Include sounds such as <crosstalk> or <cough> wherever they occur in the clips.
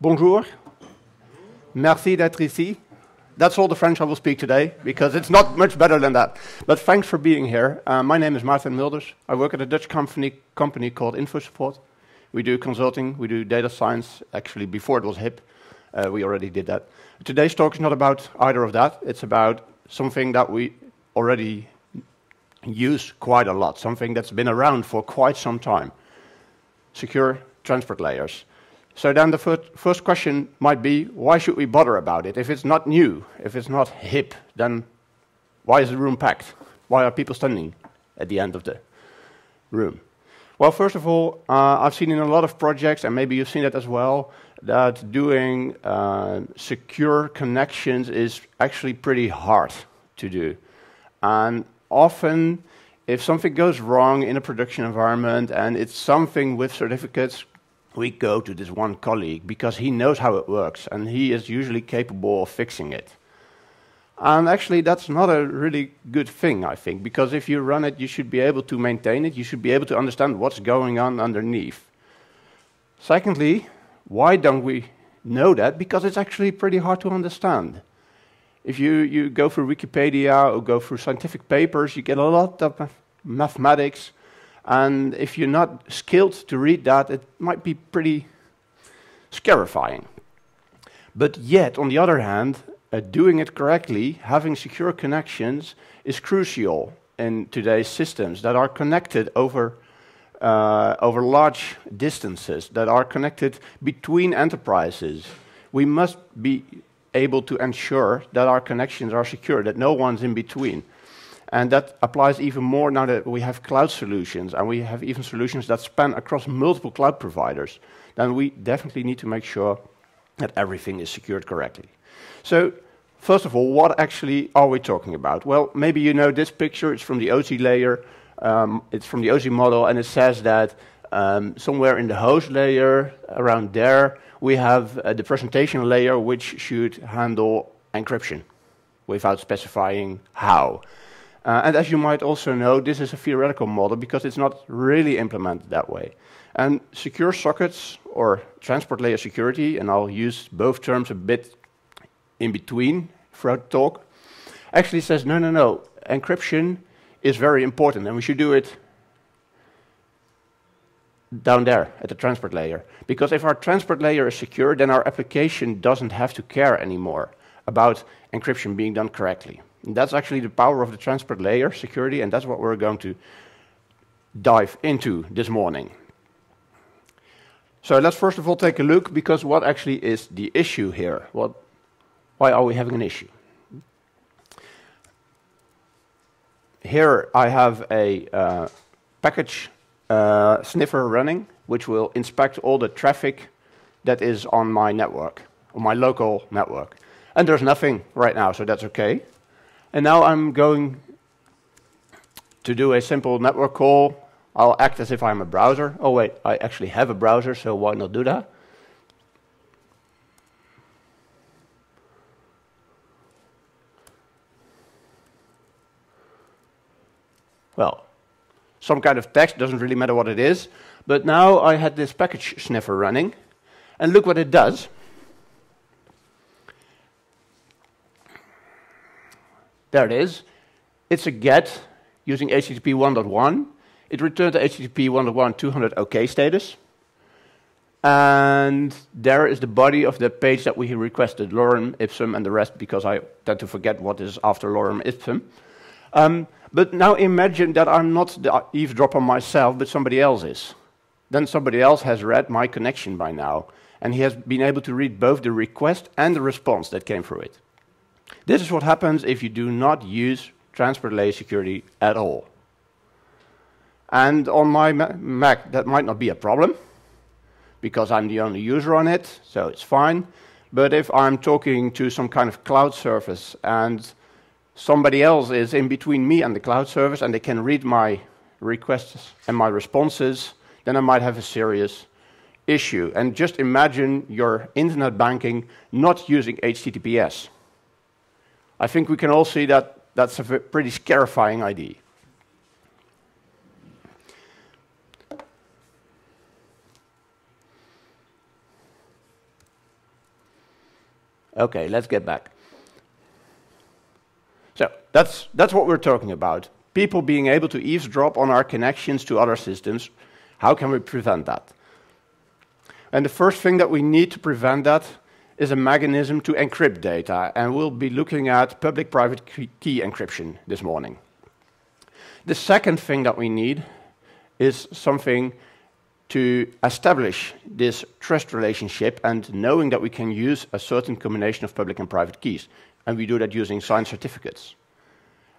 Bonjour. Merci d'être ici. That's all the French I will speak today, because it's not much better than that. But thanks for being here. Uh, my name is Maarten Mulders. I work at a Dutch company, company called InfoSupport. We do consulting, we do data science. Actually, before it was hip, uh, we already did that. Today's talk is not about either of that. It's about something that we already use quite a lot, something that's been around for quite some time secure transport layers. So then the first, first question might be why should we bother about it? If it's not new, if it's not hip, then why is the room packed? Why are people standing at the end of the room? Well, first of all, uh, I've seen in a lot of projects, and maybe you've seen that as well, that doing uh, secure connections is actually pretty hard to do. And often, if something goes wrong in a production environment and it's something with certificates, we go to this one colleague because he knows how it works and he is usually capable of fixing it. And actually, that's not a really good thing, I think, because if you run it, you should be able to maintain it, you should be able to understand what's going on underneath. Secondly, why don't we know that? Because it's actually pretty hard to understand. If you, you go through Wikipedia or go through scientific papers, you get a lot of mathematics, and if you're not skilled to read that, it might be pretty scarifying. But yet, on the other hand, uh, doing it correctly, having secure connections, is crucial in today's systems that are connected over, uh, over large distances, that are connected between enterprises. We must be able to ensure that our connections are secure, that no one's in between. And that applies even more now that we have cloud solutions and we have even solutions that span across multiple cloud providers. Then we definitely need to make sure that everything is secured correctly. So, first of all, what actually are we talking about? Well, maybe you know this picture. It's from the OSI layer. Um, it's from the OSI model, and it says that um, somewhere in the host layer, around there, we have uh, the presentation layer which should handle encryption without specifying how. Uh, and as you might also know, this is a theoretical model because it's not really implemented that way. And secure sockets or transport layer security, and I'll use both terms a bit in between throughout the talk, actually says no, no, no, encryption is very important and we should do it down there at the transport layer. Because if our transport layer is secure, then our application doesn't have to care anymore about encryption being done correctly. That's actually the power of the transport layer security, and that's what we're going to dive into this morning. So let's first of all take a look, because what actually is the issue here? What, why are we having an issue? Here I have a uh, package uh, sniffer running, which will inspect all the traffic that is on my network, on my local network. And there's nothing right now, so that's okay. And now I'm going to do a simple network call. I'll act as if I'm a browser. Oh, wait, I actually have a browser, so why not do that? Well, some kind of text, doesn't really matter what it is. But now I had this package sniffer running, and look what it does. There it is. It's a GET using HTTP 1.1. It returned the HTTP 1.1 200 OK status. And there is the body of the page that we requested, lorem ipsum and the rest, because I tend to forget what is after lorem ipsum. Um, but now imagine that I'm not the eavesdropper myself, but somebody else is. Then somebody else has read my connection by now, and he has been able to read both the request and the response that came through it. This is what happens if you do not use transport layer security at all. And on my Mac, that might not be a problem, because I'm the only user on it, so it's fine. But if I'm talking to some kind of cloud service and somebody else is in between me and the cloud service and they can read my requests and my responses, then I might have a serious issue. And just imagine your internet banking not using HTTPS. I think we can all see that that's a pretty scarifying idea. Okay, let's get back. So that's, that's what we're talking about. People being able to eavesdrop on our connections to other systems. How can we prevent that? And the first thing that we need to prevent that is a mechanism to encrypt data, and we'll be looking at public-private key encryption this morning. The second thing that we need is something to establish this trust relationship and knowing that we can use a certain combination of public and private keys. And we do that using signed certificates.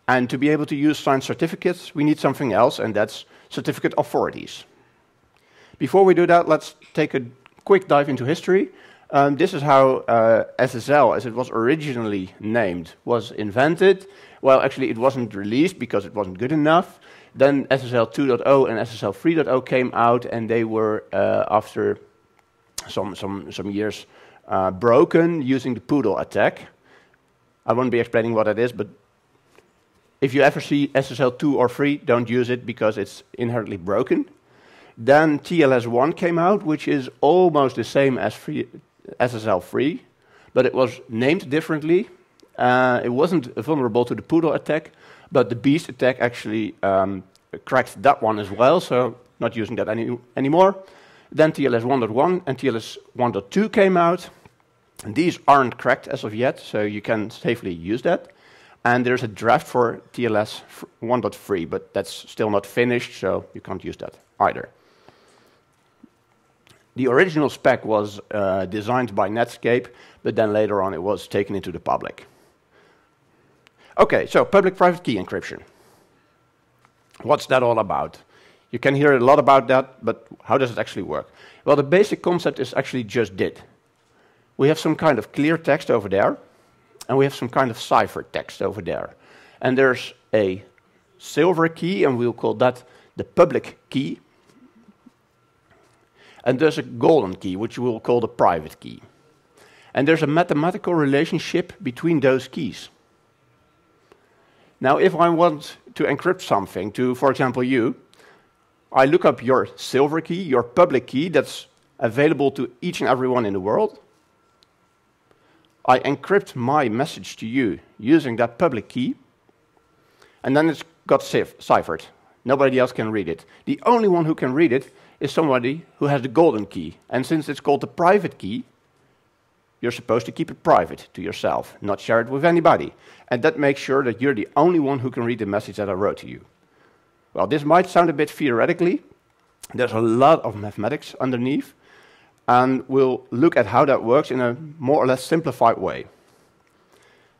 And to be able to use signed certificates, we need something else, and that's certificate authorities. Before we do that, let's take a quick dive into history. Um, this is how uh, SSL, as it was originally named, was invented. Well, actually, it wasn't released because it wasn't good enough. Then SSL 2.0 and SSL 3.0 came out, and they were, uh, after some, some, some years, uh, broken using the Poodle attack. I won't be explaining what that is, but if you ever see SSL 2 or 3, don't use it because it's inherently broken. Then TLS1 came out, which is almost the same as free, SSL 3, but it was named differently. Uh, it wasn't vulnerable to the Poodle attack, but the Beast attack actually um, cracked that one as well, so not using that any, anymore. Then TLS 1.1 and TLS 1.2 came out. And these aren't cracked as of yet, so you can safely use that. And there's a draft for TLS 1.3, but that's still not finished, so you can't use that either. The original spec was uh, designed by Netscape, but then later on it was taken into the public. Okay, so public-private key encryption. What's that all about? You can hear a lot about that, but how does it actually work? Well, the basic concept is actually just did. We have some kind of clear text over there, and we have some kind of cipher text over there. And there's a silver key, and we'll call that the public key. And there's a golden key, which we'll call the private key. And there's a mathematical relationship between those keys. Now, if I want to encrypt something to, for example, you, I look up your silver key, your public key that's available to each and everyone in the world. I encrypt my message to you using that public key, and then it's got ciphered. Nobody else can read it. The only one who can read it is somebody who has the golden key. And since it's called the private key, you're supposed to keep it private to yourself, not share it with anybody. And that makes sure that you're the only one who can read the message that I wrote to you. Well, this might sound a bit theoretically. There's a lot of mathematics underneath, and we'll look at how that works in a more or less simplified way.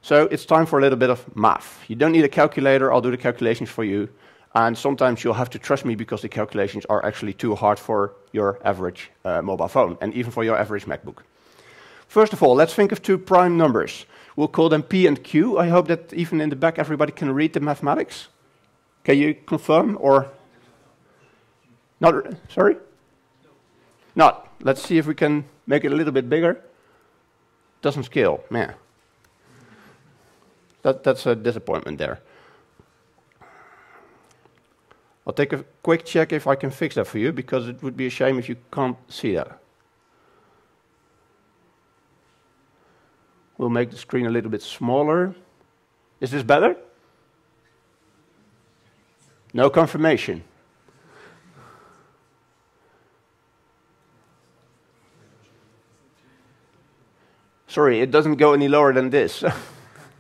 So it's time for a little bit of math. You don't need a calculator, I'll do the calculations for you. And sometimes you'll have to trust me because the calculations are actually too hard for your average uh, mobile phone and even for your average MacBook. First of all, let's think of two prime numbers. We'll call them P and Q. I hope that even in the back everybody can read the mathematics. Can you confirm or not? Sorry? Not. Let's see if we can make it a little bit bigger. Doesn't scale, man. That, that's a disappointment there. I'll take a quick check if I can fix that for you, because it would be a shame if you can't see that. We'll make the screen a little bit smaller. Is this better? No confirmation. Sorry, it doesn't go any lower than this.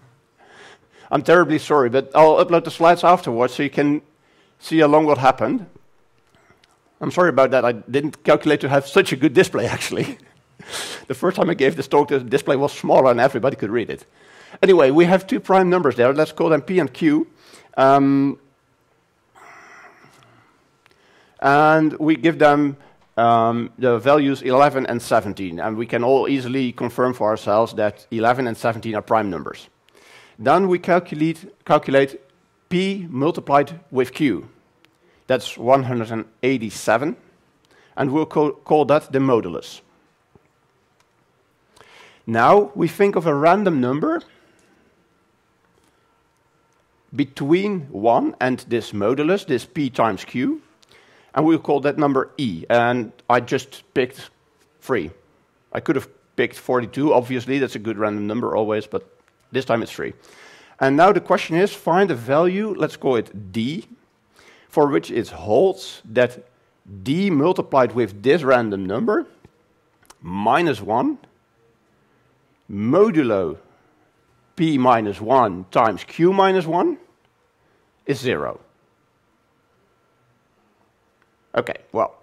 <laughs> I'm terribly sorry, but I'll upload the slides afterwards so you can see along what happened. I'm sorry about that. I didn't calculate to have such a good display, actually. <laughs> the first time I gave this talk, the display was smaller and everybody could read it. Anyway, we have two prime numbers there. Let's call them P and Q. Um, and we give them um, the values 11 and 17. And we can all easily confirm for ourselves that 11 and 17 are prime numbers. Then we calculate, calculate P multiplied with Q. That's 187. And we'll call, call that the modulus. Now we think of a random number between 1 and this modulus, this P times Q, and we'll call that number E. And I just picked 3. I could have picked 42, obviously, that's a good random number always, but this time it's 3. And now the question is, find a value, let's call it d, for which it holds that d multiplied with this random number minus 1 modulo p minus 1 times q minus 1 is 0. Okay, well,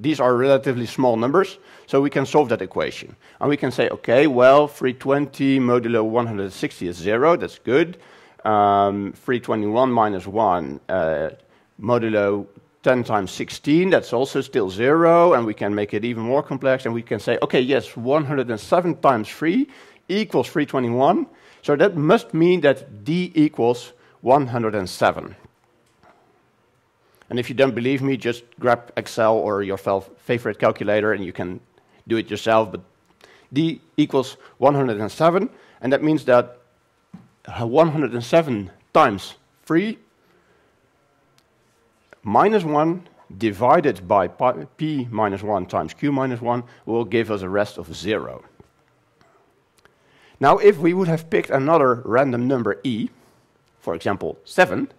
these are relatively small numbers, so we can solve that equation. And we can say, okay, well, 320 modulo 160 is 0, that's good. Um, 321 minus 1 uh, modulo 10 times 16, that's also still 0, and we can make it even more complex, and we can say, okay, yes, 107 times 3 equals 321, so that must mean that d equals 107. And if you don't believe me, just grab Excel or your favorite calculator and you can do it yourself. But D equals 107, and that means that uh, 107 times 3 minus 1 divided by p minus 1 times q minus 1 will give us a rest of 0. Now, if we would have picked another random number e, for example 7,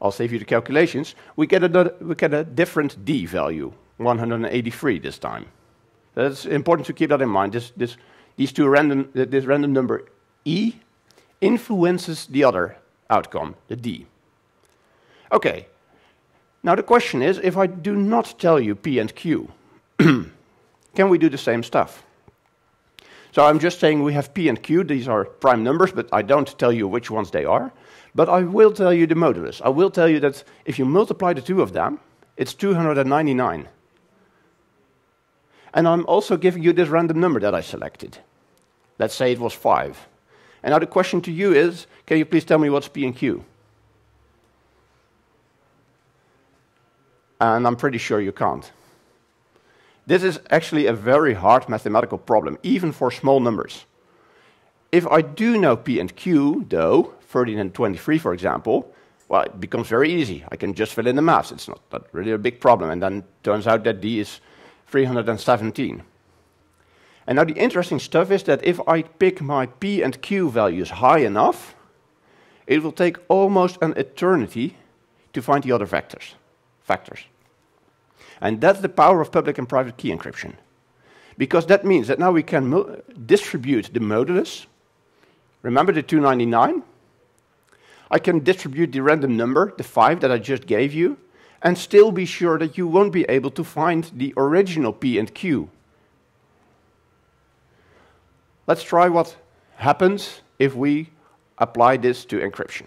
I'll save you the calculations, we get a, we get a different d value, 183 this time. That's important to keep that in mind. This, this, these two random, this random number e influences the other outcome, the d. Okay, now the question is, if I do not tell you p and q, <clears throat> can we do the same stuff? So I'm just saying we have p and q, these are prime numbers, but I don't tell you which ones they are. But I will tell you the modulus. I will tell you that if you multiply the two of them, it's 299. And I'm also giving you this random number that I selected. Let's say it was 5. And now the question to you is, can you please tell me what's P and Q? And I'm pretty sure you can't. This is actually a very hard mathematical problem, even for small numbers. If I do know P and Q, though, 13 and 23, for example, well, it becomes very easy. I can just fill in the maths. It's not really a big problem. And then turns out that D is 317. And now the interesting stuff is that if I pick my P and Q values high enough, it will take almost an eternity to find the other vectors, factors. And that's the power of public and private key encryption. Because that means that now we can distribute the modulus. Remember the 299? I can distribute the random number, the 5 that I just gave you, and still be sure that you won't be able to find the original P and Q. Let's try what happens if we apply this to encryption.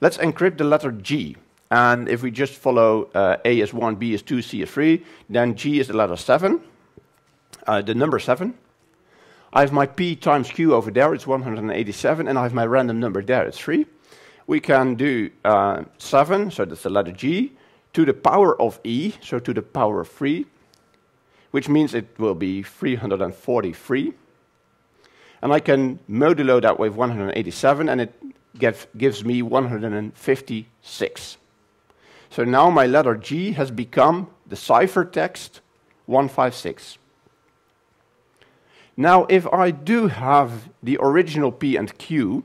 Let's encrypt the letter G. And if we just follow uh, A is 1, B is 2, C is 3, then G is the letter 7, uh, the number 7. I have my P times Q over there, it's 187, and I have my random number there, it's 3 we can do uh, 7, so that's the letter G, to the power of E, so to the power of 3, which means it will be 343. And I can modulo that with 187, and it give, gives me 156. So now my letter G has become the ciphertext 156. Now, if I do have the original P and Q,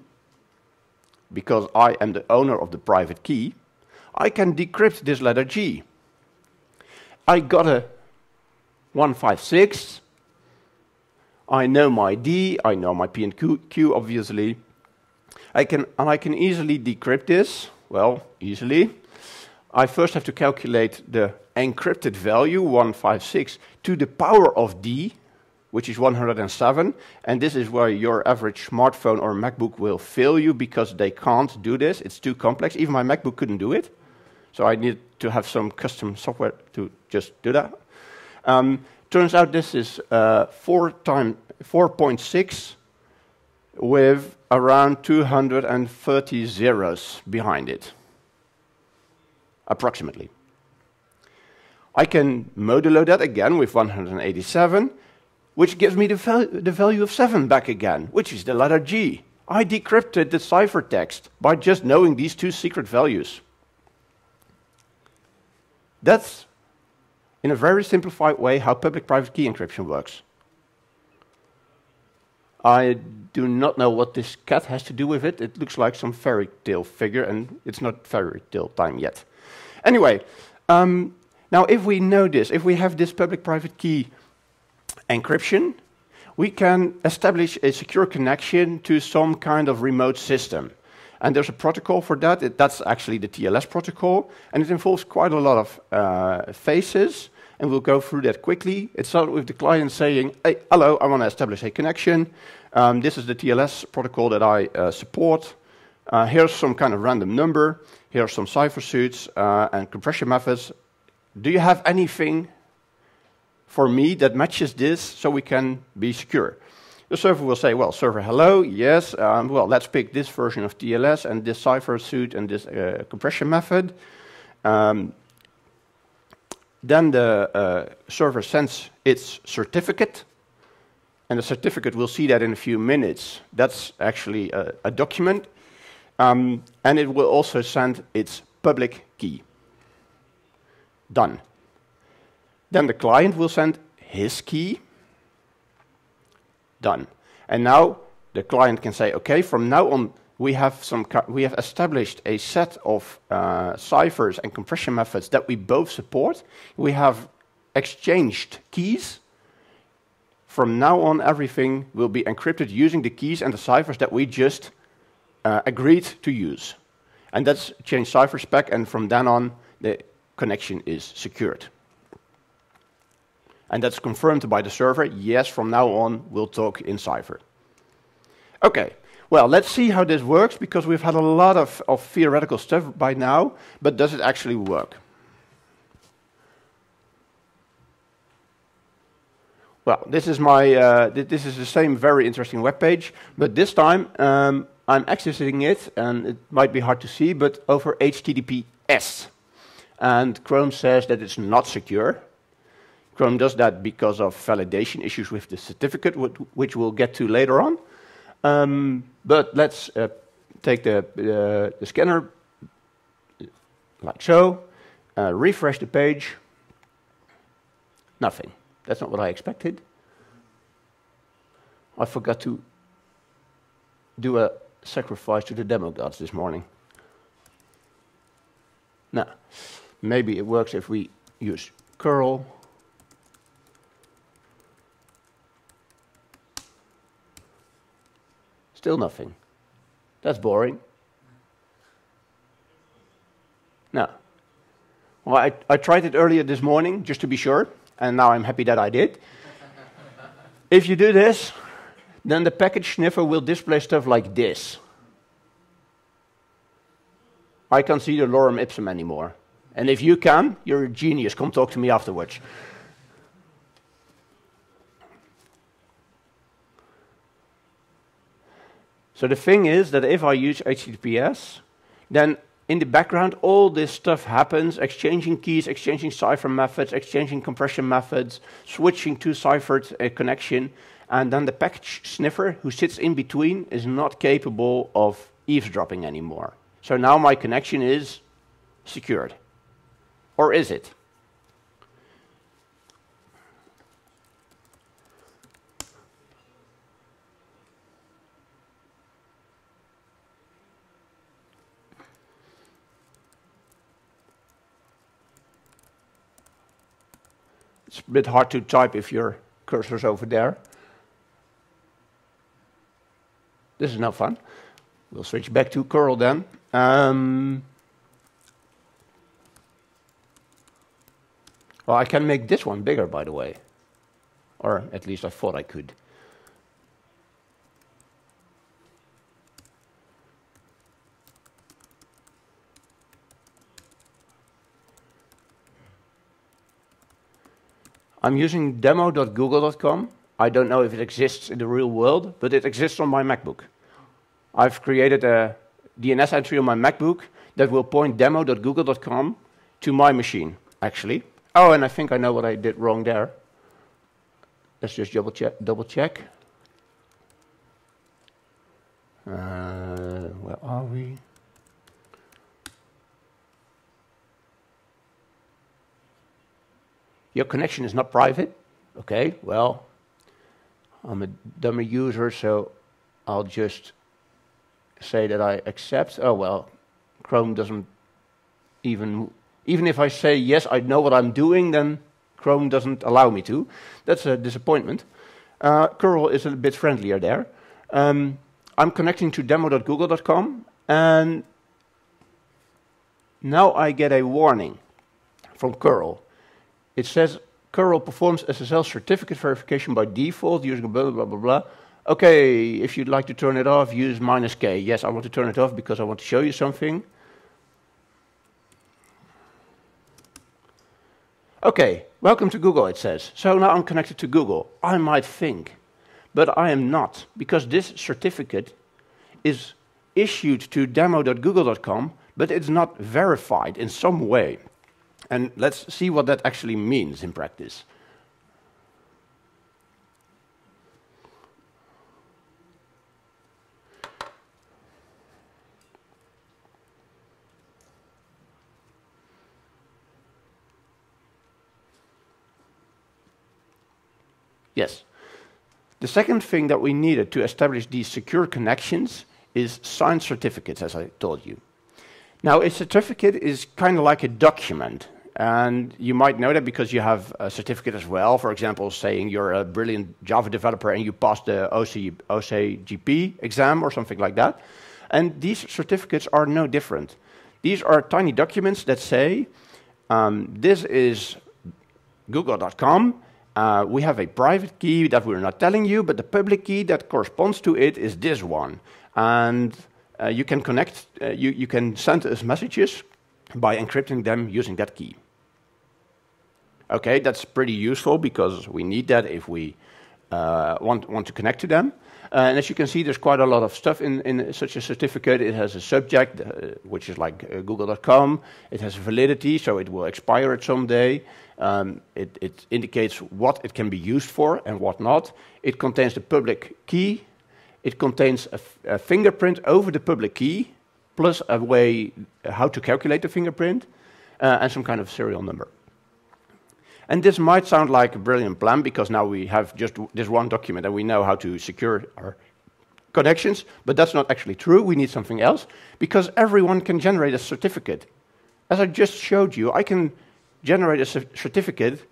because I am the owner of the private key, I can decrypt this letter G. I got a 156. I know my D, I know my P and Q, Q obviously. I can, and I can easily decrypt this. Well, easily. I first have to calculate the encrypted value, 156, to the power of D, which is 107. And this is where your average smartphone or MacBook will fail you because they can't do this. It's too complex. Even my MacBook couldn't do it. So I need to have some custom software to just do that. Um, turns out this is uh, 4 time 4.6 with around 230 zeros behind it, approximately. I can modulo that again with 187, which gives me the, the value of 7 back again, which is the letter G. I decrypted the ciphertext by just knowing these two secret values. That's, in a very simplified way, how public-private key encryption works. I do not know what this cat has to do with it. It looks like some fairy tale figure, and it's not fairy tale time yet. Anyway, um, now if we know this, if we have this public-private key encryption, we can establish a secure connection to some kind of remote system. And there's a protocol for that. It, that's actually the TLS protocol, and it involves quite a lot of uh, phases. And we'll go through that quickly. It starts with the client saying, "Hey, hello, I want to establish a connection. Um, this is the TLS protocol that I uh, support. Uh, here's some kind of random number. Here are some cipher suits uh, and compression methods. Do you have anything for me that matches this so we can be secure?" The server will say, well, server, hello, yes, um, well, let's pick this version of TLS and this cipher suit and this uh, compression method. Um, then the uh, server sends its certificate, and the certificate, we'll see that in a few minutes. That's actually a, a document, um, and it will also send its public key. Done. Then the client will send his key, done. And now the client can say, okay, from now on, we have, some we have established a set of uh, ciphers and compression methods that we both support. We have exchanged keys. From now on, everything will be encrypted using the keys and the ciphers that we just uh, agreed to use. And that's change cipher spec, and from then on, the connection is secured. And that's confirmed by the server. Yes, from now on, we'll talk in Cypher. Okay, well, let's see how this works, because we've had a lot of, of theoretical stuff by now, but does it actually work? Well, this is my uh, this is the same very interesting web page, but this time um, I'm accessing it, and it might be hard to see, but over HTTPS. And Chrome says that it's not secure, Chrome does that because of validation issues with the certificate, which we'll get to later on. Um, but let's uh, take the, uh, the scanner like so, uh, refresh the page. Nothing. That's not what I expected. I forgot to do a sacrifice to the demo gods this morning. Now, maybe it works if we use curl Still nothing. That's boring. No. Well, I, I tried it earlier this morning just to be sure, and now I'm happy that I did. if you do this, then the package sniffer will display stuff like this. I can't see the lorem ipsum anymore. And if you can, you're a genius. Come talk to me afterwards. So the thing is that if I use HTTPS, then in the background, all this stuff happens, exchanging keys, exchanging cipher methods, exchanging compression methods, switching to ciphered uh, connection, and then the package sniffer who sits in between is not capable of eavesdropping anymore. So now my connection is secured. Or is it? It's a bit hard to type if your cursor's over there. This is no fun. We'll switch back to curl then. Um, well, I can make this one bigger, by the way. Or at least I thought I could. I'm using demo.google.com. I don't know if it exists in the real world, but it exists on my MacBook. I've created a DNS entry on my MacBook that will point demo.google.com to my machine, actually. Oh, and I think I know what I did wrong there. Let's just double check. Double check. Uh, where are we? Your connection is not private. Okay, well, I'm a dummy user, so I'll just say that I accept. Oh well, Chrome doesn't even, even if I say yes, I know what I'm doing, then Chrome doesn't allow me to. That's a disappointment. Uh, curl is a bit friendlier there. Um, I'm connecting to demo.google.com, and now I get a warning from curl. It says curl performs SSL certificate verification by default using blah, blah, blah, blah, blah. Okay, if you'd like to turn it off, use minus K. Yes, I want to turn it off because I want to show you something. Okay, welcome to Google, it says. So now I'm connected to Google. I might think, but I am not, because this certificate is issued to demo.google.com, but it's not verified in some way. And let's see what that actually means in practice. Yes. The second thing that we needed to establish these secure connections is signed certificates, as I told you. Now, a certificate is kind of like a document, and you might know that because you have a certificate as well. For example, saying you're a brilliant Java developer and you passed the OC, OCJP exam or something like that. And these certificates are no different. These are tiny documents that say, um, this is google.com, uh, we have a private key that we're not telling you, but the public key that corresponds to it is this one. And uh, you can connect, uh, you, you can send us messages by encrypting them using that key. Okay, that's pretty useful because we need that if we uh, want, want to connect to them. Uh, and as you can see, there's quite a lot of stuff in, in such a certificate. It has a subject, uh, which is like uh, google.com. It has a validity, so it will expire at some day. Um, it, it, indicates what it can be used for and what not. It contains the public key. It contains a, fingerprint over the public key, plus a way how to calculate the fingerprint, uh, and some kind of serial number. And this might sound like a brilliant plan because now we have just this one document and we know how to secure our connections, but that's not actually true. We need something else because everyone can generate a certificate. As I just showed you, I can generate a certificate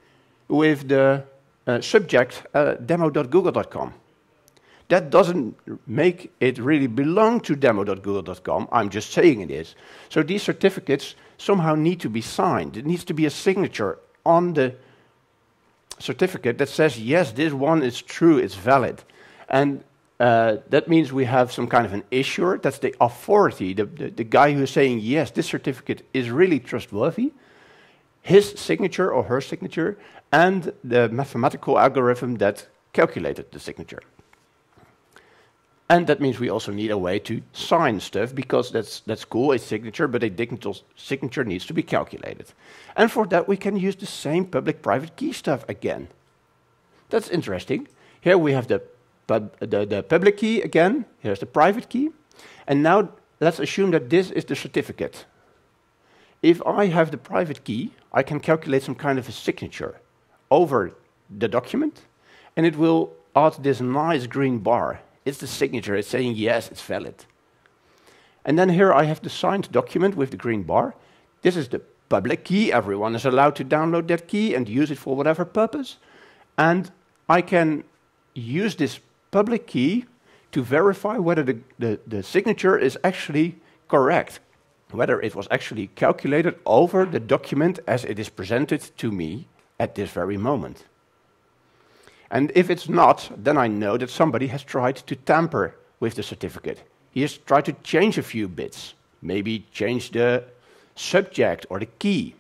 with the uh, subject uh, demo.google.com. That doesn't make it really belong to demo.google.com. I'm just saying it is. So these certificates somehow need to be signed. It needs to be a signature on the certificate that says, yes, this one is true, it's valid. And uh, that means we have some kind of an issuer, that's the authority, the, the, the guy who is saying, yes, this certificate is really trustworthy, his signature or her signature, and the mathematical algorithm that calculated the signature. And that means we also need a way to sign stuff because that's, that's cool, a signature, but a digital signature needs to be calculated. And for that, we can use the same public private key stuff again. That's interesting. Here we have the, the, the public key again, here's the private key. And now let's assume that this is the certificate. If I have the private key, I can calculate some kind of a signature over the document, and it will add this nice green bar it's the signature. It's saying, yes, it's valid. And then here I have the signed document with the green bar. This is the public key. Everyone is allowed to download that key and use it for whatever purpose. And I can use this public key to verify whether the, the, the signature is actually correct, whether it was actually calculated over the document as it is presented to me at this very moment. And if it's not, then I know that somebody has tried to tamper with the certificate. He has tried to change a few bits, maybe change the subject or the key.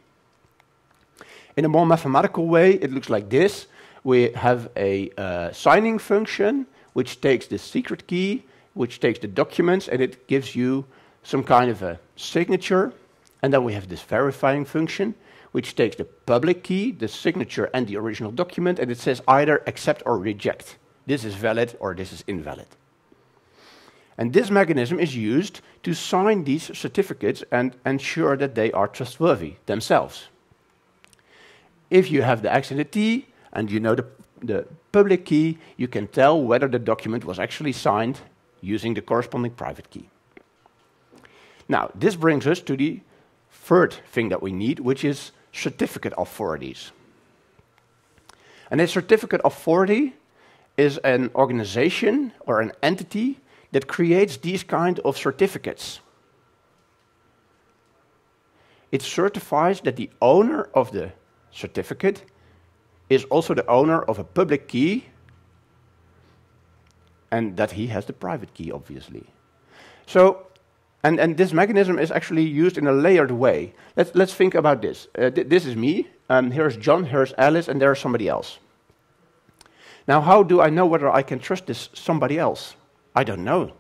In a more mathematical way, it looks like this. We have a uh, signing function which takes the secret key, which takes the documents, and it gives you some kind of a signature. And then we have this verifying function, which takes the public key, the signature, and the original document, and it says either accept or reject. This is valid or this is invalid. And this mechanism is used to sign these certificates and ensure that they are trustworthy themselves. If you have the X and the T, and you know the the public key, you can tell whether the document was actually signed using the corresponding private key. Now, this brings us to the third thing that we need, which is certificate authorities. And a certificate authority is an organization or an entity that creates these kind of certificates. It certifies that the owner of the certificate is also the owner of a public key and that he has the private key, obviously. So, and, and this mechanism is actually used in a layered way. Let's, let's think about this. Uh, th this is me, um, here's John, here's Alice, and there's somebody else. Now, how do I know whether I can trust this somebody else? I don't know.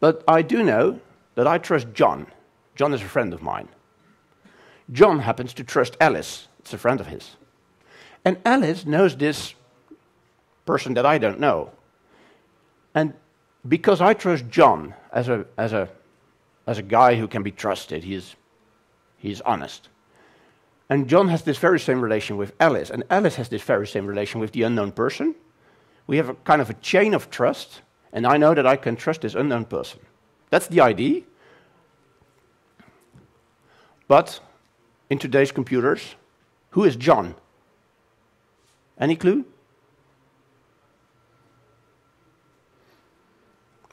But I do know that I trust John. John is a friend of mine. John happens to trust Alice, it's a friend of his. And Alice knows this person that I don't know. And because I trust John as a, as a, as a guy who can be trusted, he's, he's honest. And John has this very same relation with Alice, and Alice has this very same relation with the unknown person. We have a kind of a chain of trust, and I know that I can trust this unknown person. That's the idea. But in today's computers, who is John? Any clue?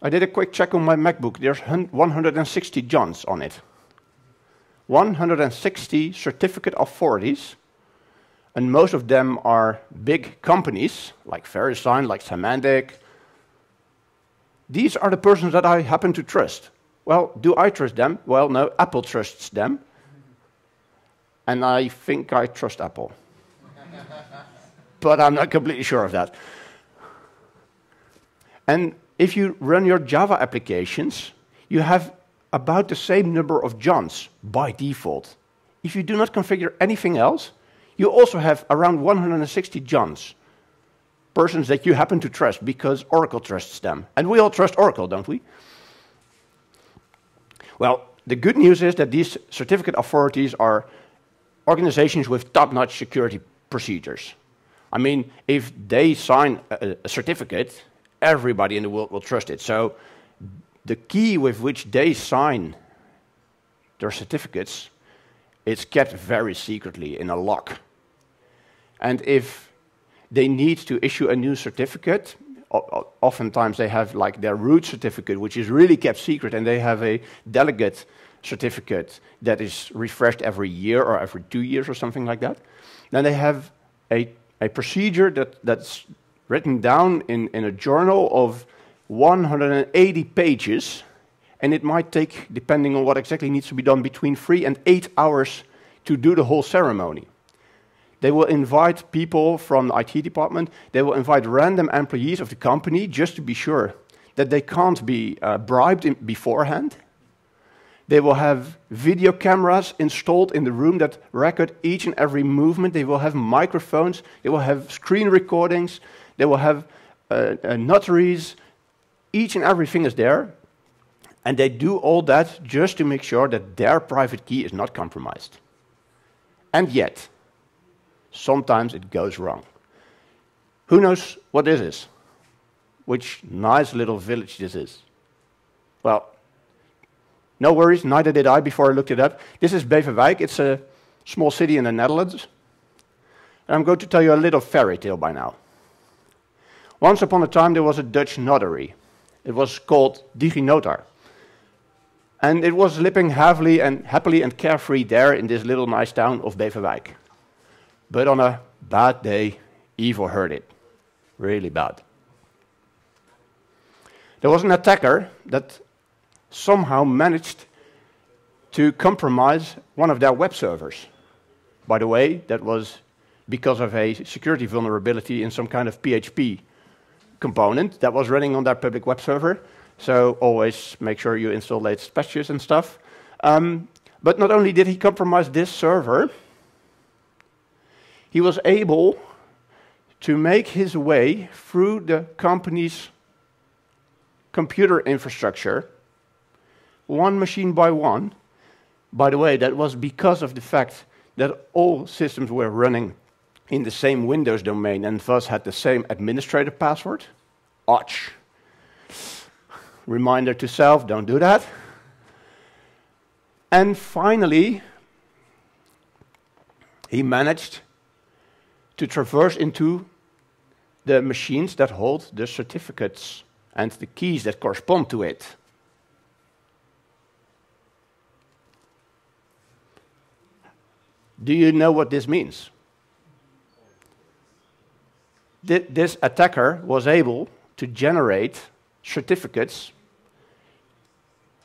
I did a quick check on my MacBook. There's 160 Johns on it. 160 certificate authorities, and most of them are big companies like VeriSign, like Symantec. These are the persons that I happen to trust. Well, do I trust them? Well, no, Apple trusts them. And I think I trust Apple. <laughs> but I'm not completely sure of that. And if you run your Java applications, you have about the same number of Johns by default. If you do not configure anything else, you also have around 160 Johns, persons that you happen to trust because Oracle trusts them. And we all trust Oracle, don't we? Well, the good news is that these certificate authorities are organizations with top notch security procedures. I mean, if they sign a, a certificate, everybody in the world will trust it. So the key with which they sign their certificates is kept very secretly in a lock. And if they need to issue a new certificate, oftentimes they have like their root certificate, which is really kept secret, and they have a delegate certificate that is refreshed every year or every two years or something like that. Then they have a, a procedure that, that's written down in, in a journal of 180 pages, and it might take, depending on what exactly needs to be done, between three and eight hours to do the whole ceremony. They will invite people from the IT department, they will invite random employees of the company just to be sure that they can't be uh, bribed beforehand. They will have video cameras installed in the room that record each and every movement. They will have microphones. They will have screen recordings. They will have uh, uh, notaries. Each and everything is there. And they do all that just to make sure that their private key is not compromised. And yet, sometimes it goes wrong. Who knows what this is? Which nice little village this is? Well, no worries, neither did I before I looked it up. This is Beverwijk. It's a small city in the Netherlands. And I'm going to tell you a little fairy tale by now. Once upon a time, there was a Dutch notary. It was called DigiNotar. And it was living happily and, happily and carefree there in this little nice town of Beverwijk. But on a bad day, evil heard it. Really bad. There was an attacker that somehow managed to compromise one of their web servers. By the way, that was because of a security vulnerability in some kind of PHP component that was running on that public web server. So always make sure you install latest patches and stuff. Um, but not only did he compromise this server, he was able to make his way through the company's computer infrastructure, one machine by one. By the way, that was because of the fact that all systems were running in the same Windows domain and thus had the same administrator password. Ouch. Reminder to self, don't do that. And finally, he managed to traverse into the machines that hold the certificates and the keys that correspond to it. Do you know what this means? This attacker was able to generate certificates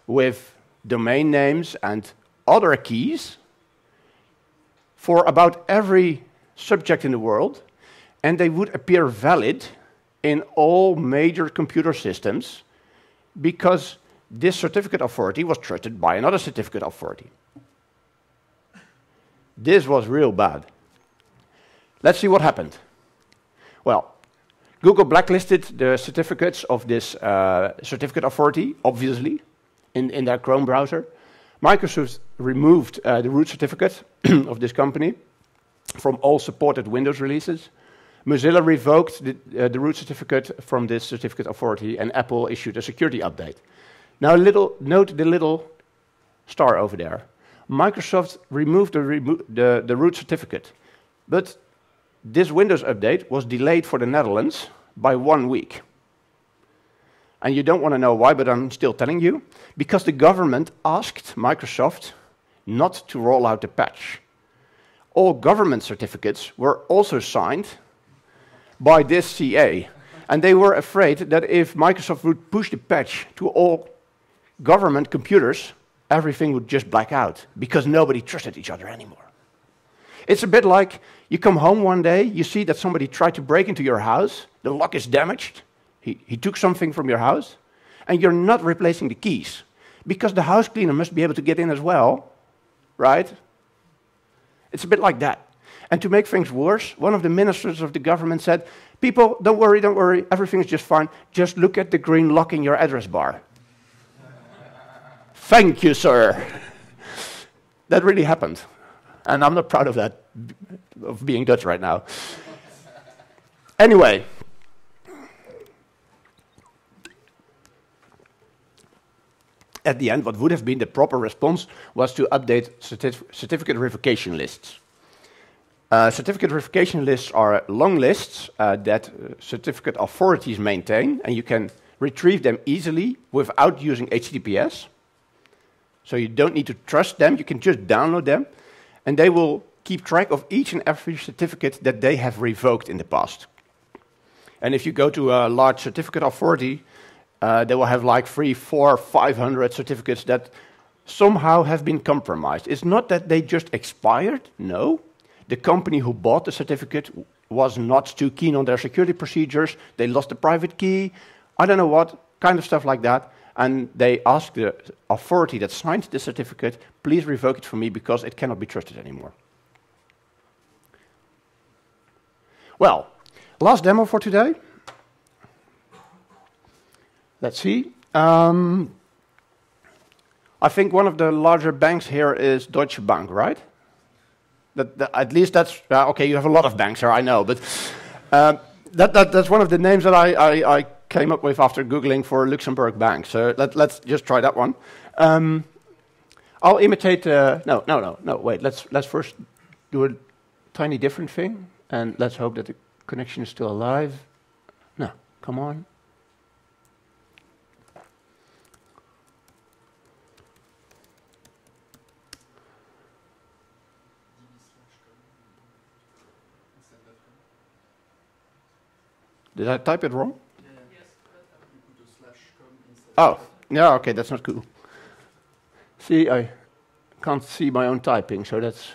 with domain names and other keys for about every subject in the world, and they would appear valid in all major computer systems because this certificate authority was trusted by another certificate authority. This was real bad. Let's see what happened. Well, Google blacklisted the certificates of this uh, certificate authority, obviously, in, in their Chrome browser. Microsoft removed uh, the root certificate <clears throat> of this company from all supported Windows releases. Mozilla revoked the, uh, the, root certificate from this certificate authority, and Apple issued a security update. Now, little, note the little star over there. Microsoft removed the, remo the, the root certificate, but this Windows update was delayed for the Netherlands by one week. And you don't want to know why, but I'm still telling you. Because the government asked Microsoft not to roll out the patch. All government certificates were also signed by this CA. And they were afraid that if Microsoft would push the patch to all government computers, everything would just black out because nobody trusted each other anymore. It's a bit like you come home one day, you see that somebody tried to break into your house, the lock is damaged, he, he took something from your house, and you're not replacing the keys because the house cleaner must be able to get in as well, right? It's a bit like that. And to make things worse, one of the ministers of the government said, People, don't worry, don't worry, everything's just fine. Just look at the green lock in your address bar. <laughs> Thank you, sir. that really happened. And I'm not proud of that, of being Dutch right now. anyway, at the end, what would have been the proper response was to update certif certificate verification lists. Uh, certificate verification lists are long lists uh, that uh, certificate authorities maintain, and you can retrieve them easily without using HTTPS. So you don't need to trust them, you can just download them, and they will keep track of each and every certificate that they have revoked in the past. And if you go to a large certificate authority, uh, they will have like three, four, five hundred certificates that somehow have been compromised. It's not that they just expired, no. The company who bought the certificate was not too keen on their security procedures, they lost the private key, I don't know what, kind of stuff like that. And they asked the authority that signed the certificate, please revoke it for me because it cannot be trusted anymore. Well, last demo for today. Let's see. Um, I think one of the larger banks here is Deutsche Bank, right? That, that, at least that's uh, okay. You have a lot of banks here, I know, but uh, that, that, that's one of the names that I, I, I, came up with after googling for Luxembourg Bank. So let, us just try that one. Um, I'll imitate. Uh, no, no, no, no. Wait. Let's let's first do a tiny different thing, and let's hope that the connection is still alive. No, come on. Did I type it wrong? Oh, yeah, okay, that's not cool. See, I can't see my own typing, so that's.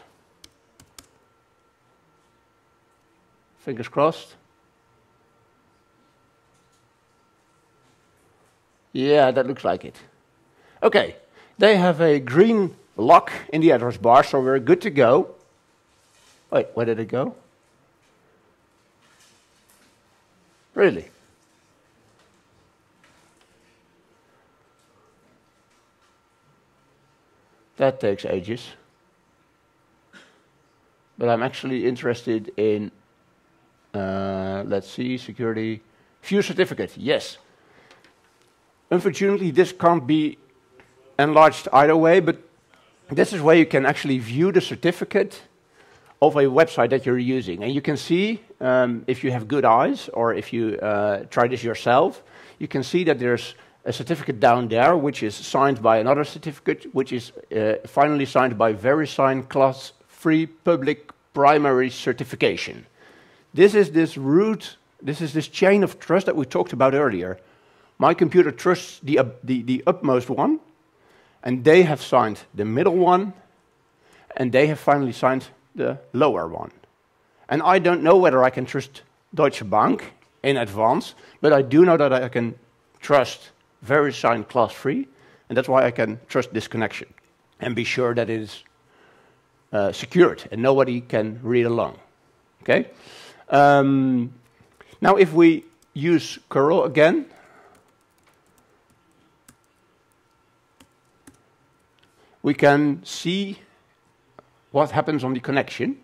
Fingers crossed. Yeah, that looks like it. Okay, they have a green lock in the address bar, so we're good to go. Wait, where did it go? Really? That takes ages. But I'm actually interested in Uh, let's see, security. View certificate, yes. Unfortunately, this can't be enlarged either way, but this is where you can actually view the certificate of a website that you're using. And you can see, um, if you have good eyes, or if you uh, try this yourself, you can see that there's a certificate down there, which is signed by another certificate, which is uh, finally signed by VeriSign Class 3 Public Primary Certification. This is this root, this is this chain of trust that we talked about earlier. My computer trusts the, uh, the, the upmost one, and they have signed the middle one, and they have finally signed the lower one. And I don't know whether I can trust Deutsche Bank in advance, but I do know that I can trust VeriSign class free, and that's why I can trust this connection and be sure that it is uh, secured and nobody can read along. Okay? Um, now, if we use curl again, we can see what happens on the connection.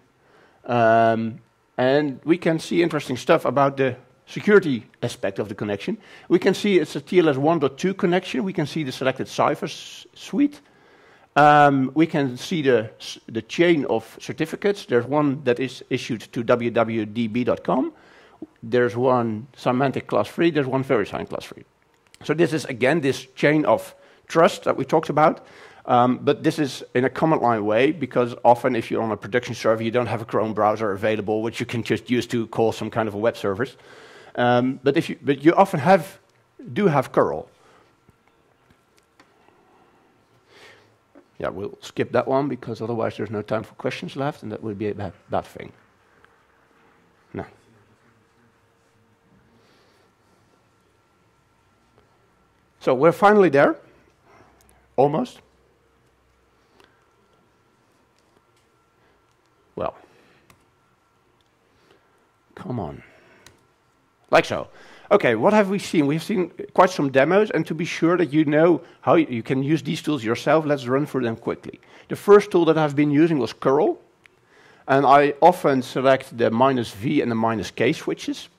Um, and we can see interesting stuff about the security aspect of the connection. We can see it's a TLS 1.2 connection. We can see the selected cipher suite. Um, we can see the, the chain of certificates. There's one that is issued to www.db.com. There's one Symantec class 3. There's one VeriSign class 3. So this is, again, this chain of trust that we talked about. Um, but this is in a command line way because often if you're on a production server, you don't have a Chrome browser available, which you can just use to call some kind of a web service. Um, but, if you, but you often have, do have curl. Yeah, we'll skip that one because otherwise there's no time for questions left, and that would be a bad, bad thing. No. So we're finally there, almost. Well, come on. Like so. Okay, what have we seen? We've seen quite some demos, and to be sure that you know how you can use these tools yourself, let's run through them quickly. The first tool that I've been using was curl, and I often select the minus V and the minus K switches.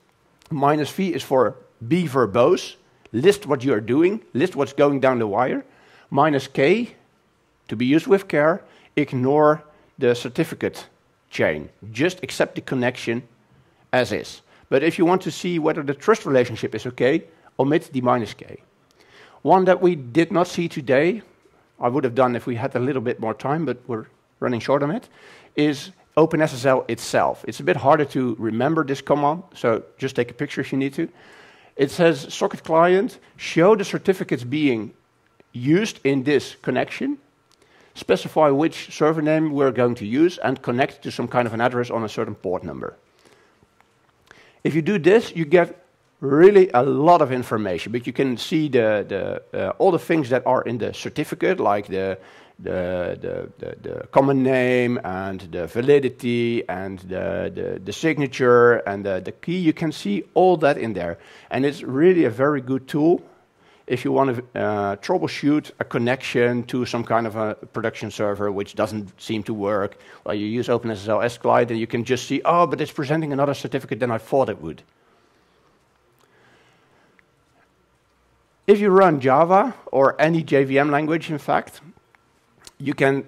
Minus V is for be verbose, list what you are doing, list what's going down the wire. Minus K, to be used with care, ignore the certificate chain. Just accept the connection as is. But if you want to see whether the trust relationship is okay, omit the minus k. One that we did not see today, I would have done if we had a little bit more time, but we're running short on it, is OpenSSL itself. It's a bit harder to remember this command, so just take a picture if you need to. It says socket client, show the certificates being used in this connection, specify which server name we're going to use, and connect to some kind of an address on a certain port number. If you do this, you get really a lot of information, but you can see the, the, uh, all the things that are in the certificate, like the, the, the, the, the common name and the validity and the, the, the signature and the, the key. You can see all that in there. And it's really a very good tool if you want to uh, troubleshoot a connection to some kind of a production server which doesn't seem to work, well, you use OpenSSL s_client and you can just see, oh, but it's presenting another certificate than I thought it would. If you run Java or any JVM language, in fact, you can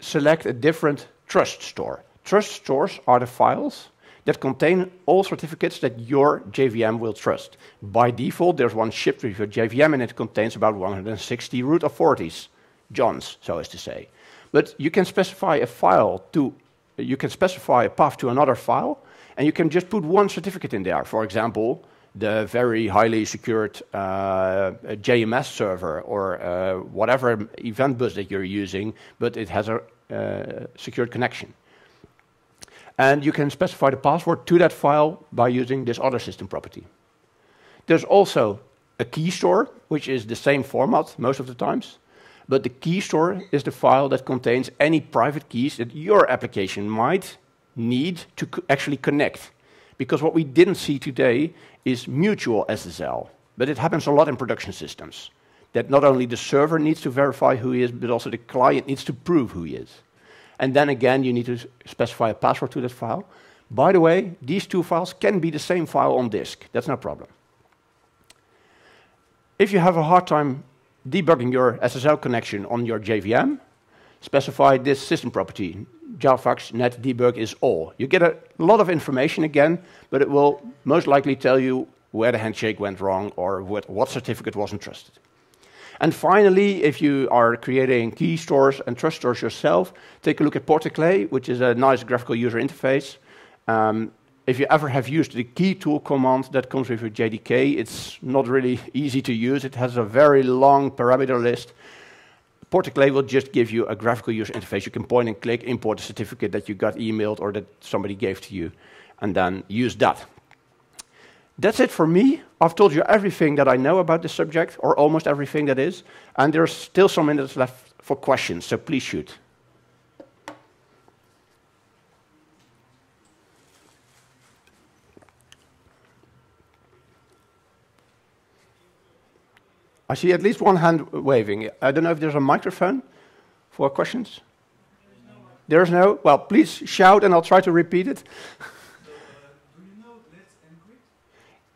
select a different trust store. Trust stores are the files that contain all certificates that your JVM will trust. By default, there's one shipped with your JVM, and it contains about 160 root authorities, Johns, so as to say. But you can specify a file to, you can specify a path to another file, and you can just put one certificate in there. For example, the very highly secured uh, JMS server or uh, whatever event bus that you're using, but it has a uh, secured connection. And you can specify the password to that file by using this other system property. There's also a key store, which is the same format most of the times. But the key store is the file that contains any private keys that your application might need to co actually connect. Because what we didn't see today is mutual SSL. But it happens a lot in production systems. That not only the server needs to verify who he is, but also the client needs to prove who he is. And then again, you need to specify a password to that file. By the way, these two files can be the same file on disk. That's no problem. If you have a hard time debugging your SSL connection on your JVM, specify this system property, javax net debug is all. You get a lot of information again, but it will most likely tell you where the handshake went wrong or what, what certificate wasn't trusted. And finally, if you are creating key stores and trust stores yourself, take a look at Portecle, which is a nice graphical user interface. Um, if you ever have used the key tool command that comes with your JDK, it's not really <laughs> easy to use. It has a very long parameter list. Portecle will just give you a graphical user interface. You can point and click, import a certificate that you got emailed or that somebody gave to you, and then use that. That's it for me. I've told you everything that I know about the subject, or almost everything that is, and there's still some minutes left for questions, so please shoot. I see at least one hand waving. I don't know if there's a microphone for questions. There's no? Well, please shout and I'll try to repeat it. <laughs>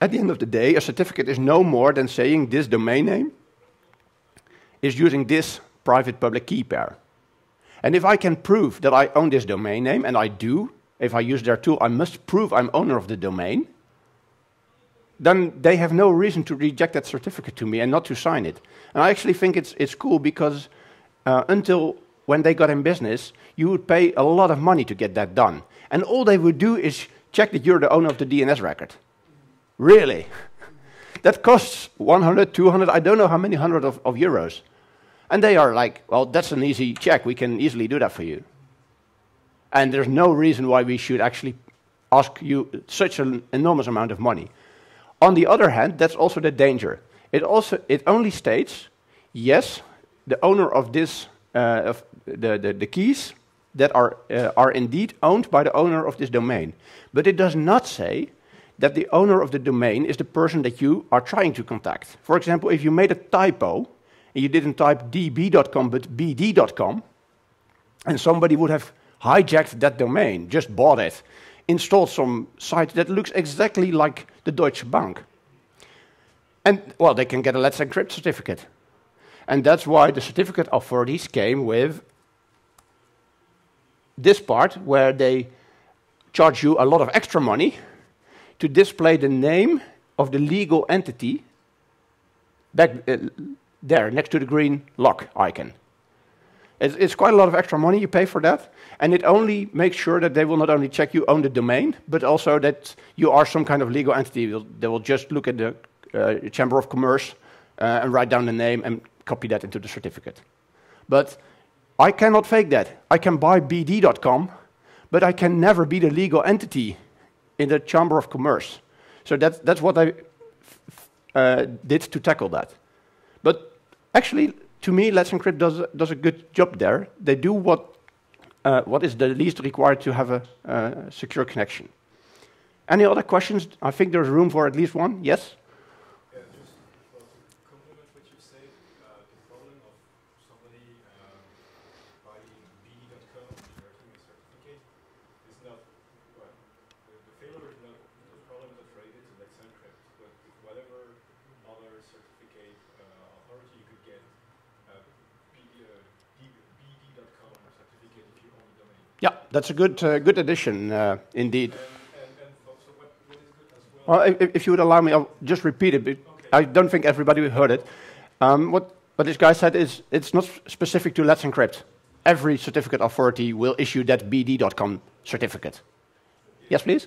At the end of the day, a certificate is no more than saying this domain name is using this private public key pair. And if I can prove that I own this domain name, and I do, if I use their tool, I must prove I'm owner of the domain, then they have no reason to reject that certificate to me and not to sign it. And I actually think it's, it's cool because uh, until when they got in business, you would pay a lot of money to get that done. And all they would do is check that you're the owner of the DNS record. Really? that costs 100, 200, I don't know how many hundred of, of euros. And they are like, well, that's an easy check. We can easily do that for you. And there's no reason why we should actually ask you such an enormous amount of money. On the other hand, that's also the danger. It, also, it only states, yes, the owner of this, uh, of the, the, the, keys that are, uh, are indeed owned by the owner of this domain. But it does not say that the owner of the domain is the person that you are trying to contact. For example, if you made a typo and you didn't type db.com but bd.com, and somebody would have hijacked that domain, just bought it, installed some site that looks exactly like the Deutsche Bank. And, well, they can get a Let's Encrypt certificate. And that's why the certificate authorities came with this part where they charge you a lot of extra money to display the name of the legal entity back uh, there next to the green lock icon. It's, it's, quite a lot of extra money you pay for that, and it only makes sure that they will not only check you own the domain, but also that you are some kind of legal entity. They will just look at the uh, Chamber of Commerce uh, and write down the name and copy that into the certificate. But I cannot fake that. I can buy BD.com, but I can never be the legal entity in the Chamber of Commerce. So that's, that's what I uh, did to tackle that. But actually, to me, Let's Encrypt does, does a good job there. They do what, uh, what is the least required to have a uh, secure connection. Any other questions? I think there's room for at least one. Yes? Yeah, that's a good, uh, good addition, uh, indeed. well, if, if, you would allow me, I'll just repeat it. I don't think everybody heard it. Um, what, what this guy said is it's not specific to Let's Encrypt. Every certificate authority will issue that BD.com certificate. Yes, please?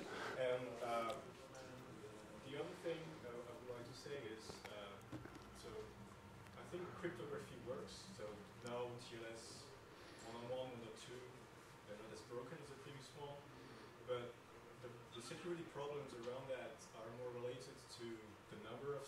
security problems around that are more related to the number of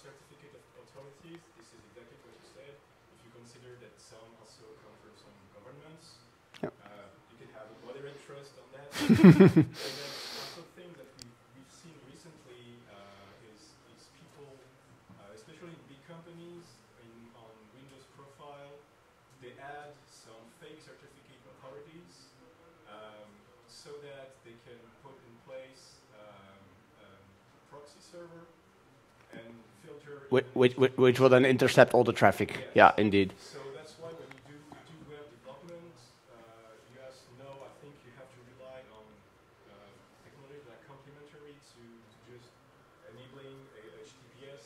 This is exactly what you said. If you consider that some also come from some governments, yep. uh, you can have a moderate interest on that. <laughs> and then also thing that we, we've seen recently uh, is, is people, uh, especially in big companies, in, on Windows profile, they add some fake certificate authorities um, so that they can put in place um, um, proxy server. Which, which, which, will then intercept all the traffic. Yes. Yeah, indeed. So that's why when you do, do web development, uh, you guys know I think you have to rely on uh, technology that are complementary to, to just enabling a HTTPS,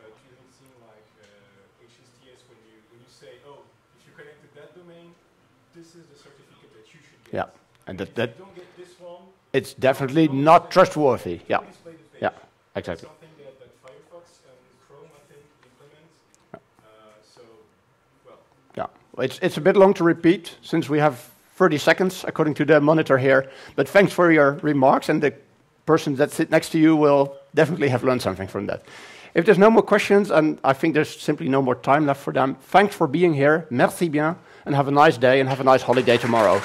but you don't seem like uh, HSTS when you when you say, oh, if you connect to that domain, this is the certificate that you should get. Yeah, and that, if that you don't get this one, it's definitely not trustworthy. Yeah, please play the page. yeah, exactly. Something that, that Firefox and Chrome, I think, implement. Uh, so, well, Yeah, it's, it's a bit long to repeat since we have 30 seconds according to the monitor here. But thanks for your remarks, and the person that sits next to you will definitely have learned something from that. If there's no more questions, and I think there's simply no more time left for them, thanks for being here. Merci bien, and have a nice day and have a nice holiday tomorrow.